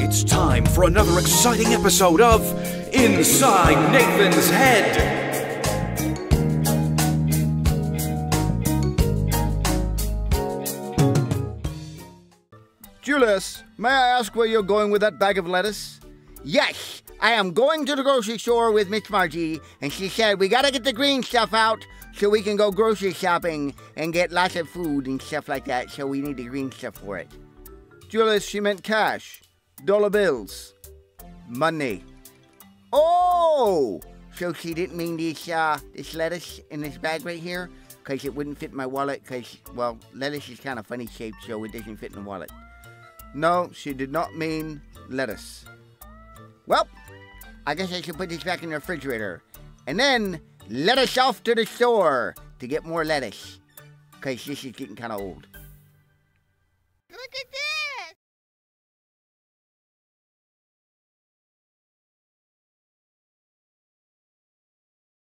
It's time for another exciting episode of Inside Nathan's Head. Julius, may I ask where you're going with that bag of lettuce? Yes, I am going to the grocery store with Miss Margie, and she said we gotta get the green stuff out so we can go grocery shopping and get lots of food and stuff like that, so we need the green stuff for it. Julius, she meant cash. Dollar bills. Money. Oh! So she didn't mean this, uh, this lettuce in this bag right here? Because it wouldn't fit my wallet, because, well, lettuce is kind of funny shaped, so it doesn't fit in the wallet. No, she did not mean lettuce. Well, I guess I should put this back in the refrigerator. And then let us off to the store to get more lettuce. Because this is getting kind of old.